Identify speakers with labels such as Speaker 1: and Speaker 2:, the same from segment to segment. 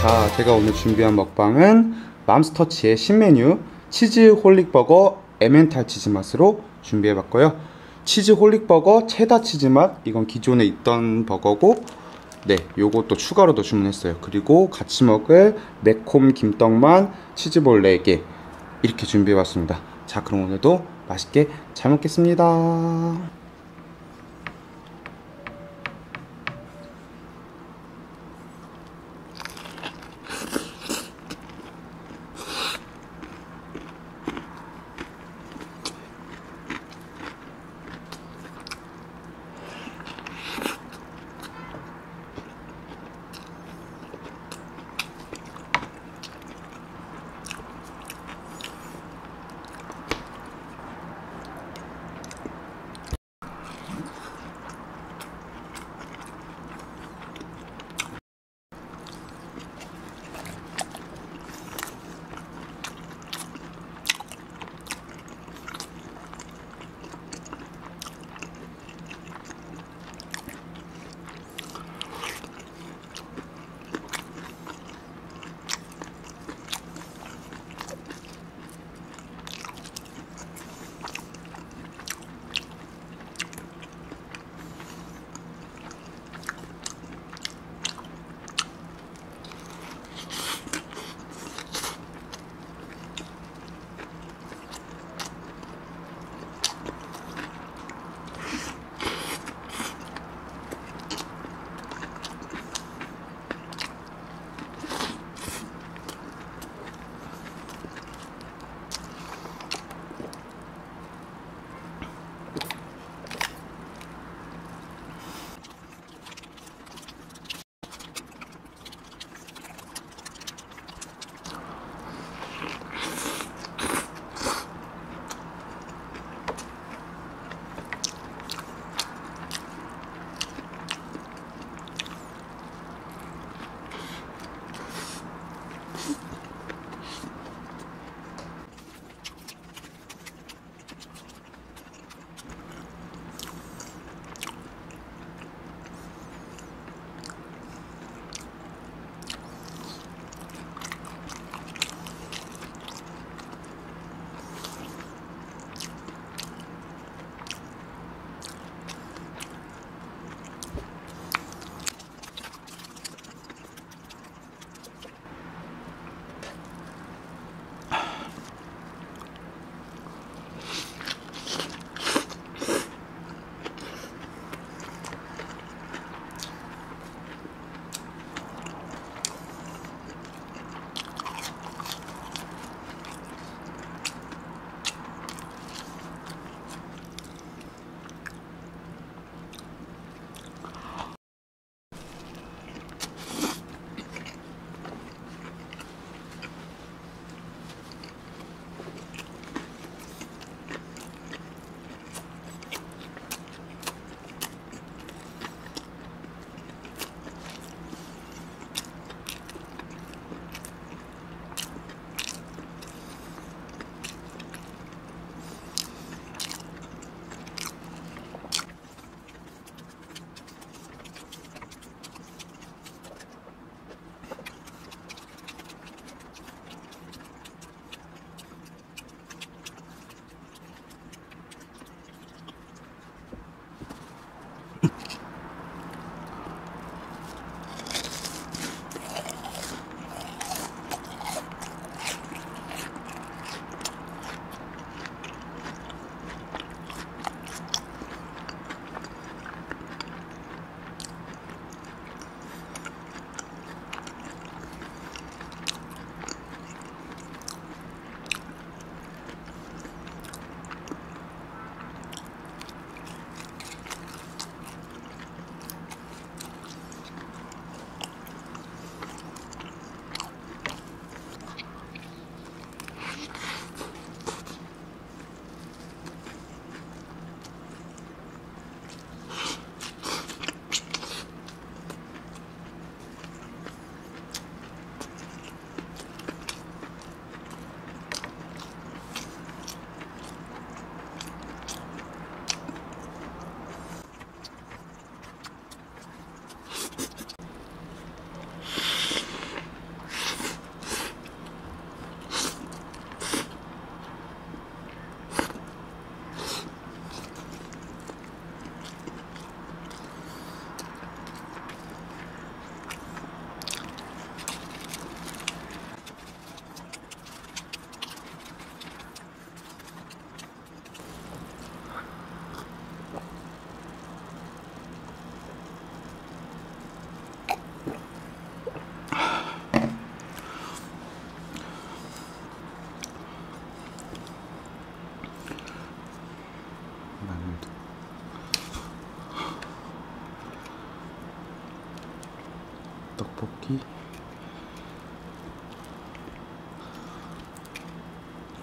Speaker 1: 자 제가 오늘 준비한 먹방은 맘스터치의 신메뉴 치즈 홀릭버거 에멘탈 치즈 맛으로 준비해봤고요. 치즈 홀릭버거 체다 치즈 맛 이건 기존에 있던 버거고 네 요것도 추가로도 주문했어요. 그리고 같이 먹을 매콤 김떡만 치즈볼 4개 이렇게 준비해봤습니다. 자 그럼 오늘도 맛있게 잘 먹겠습니다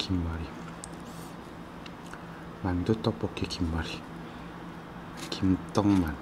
Speaker 1: 김말이. 만두 떡볶이 김말이. 김떡만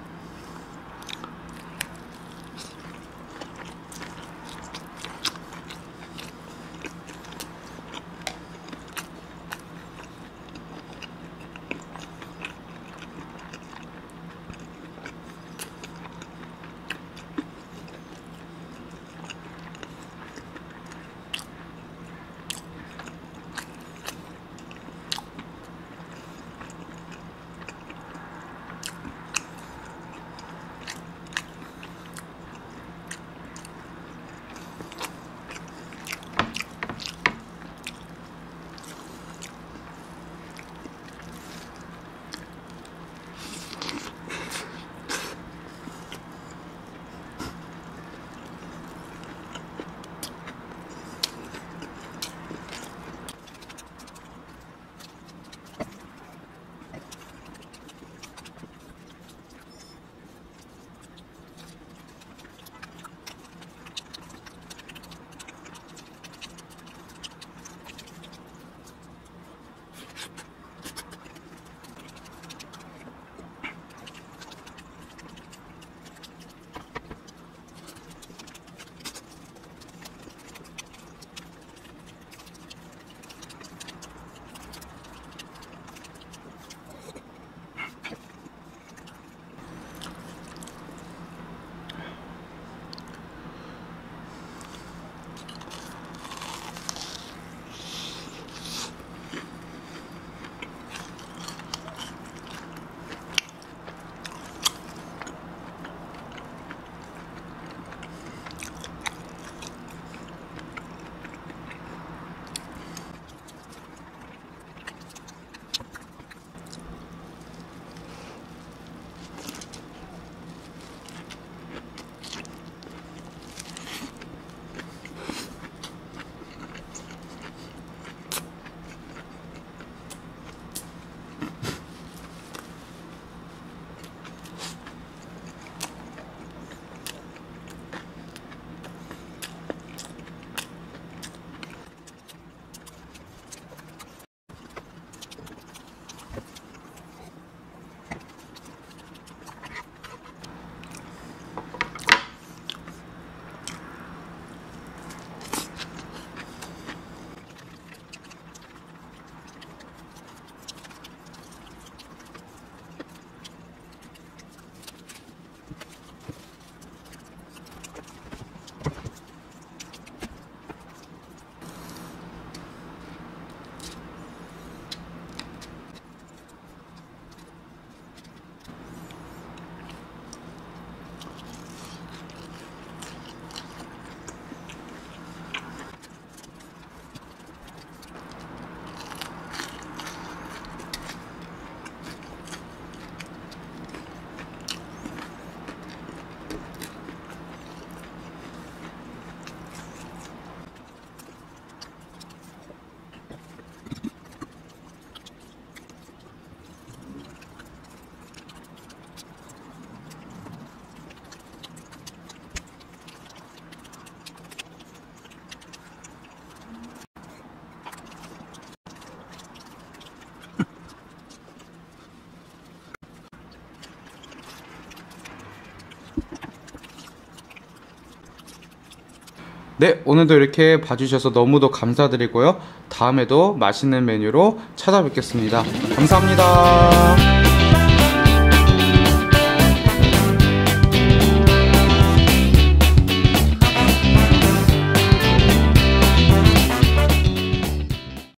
Speaker 1: 네, 오늘도 이렇게 봐주셔서 너무도 감사드리고요. 다음에도 맛있는 메뉴로 찾아뵙겠습니다. 감사합니다.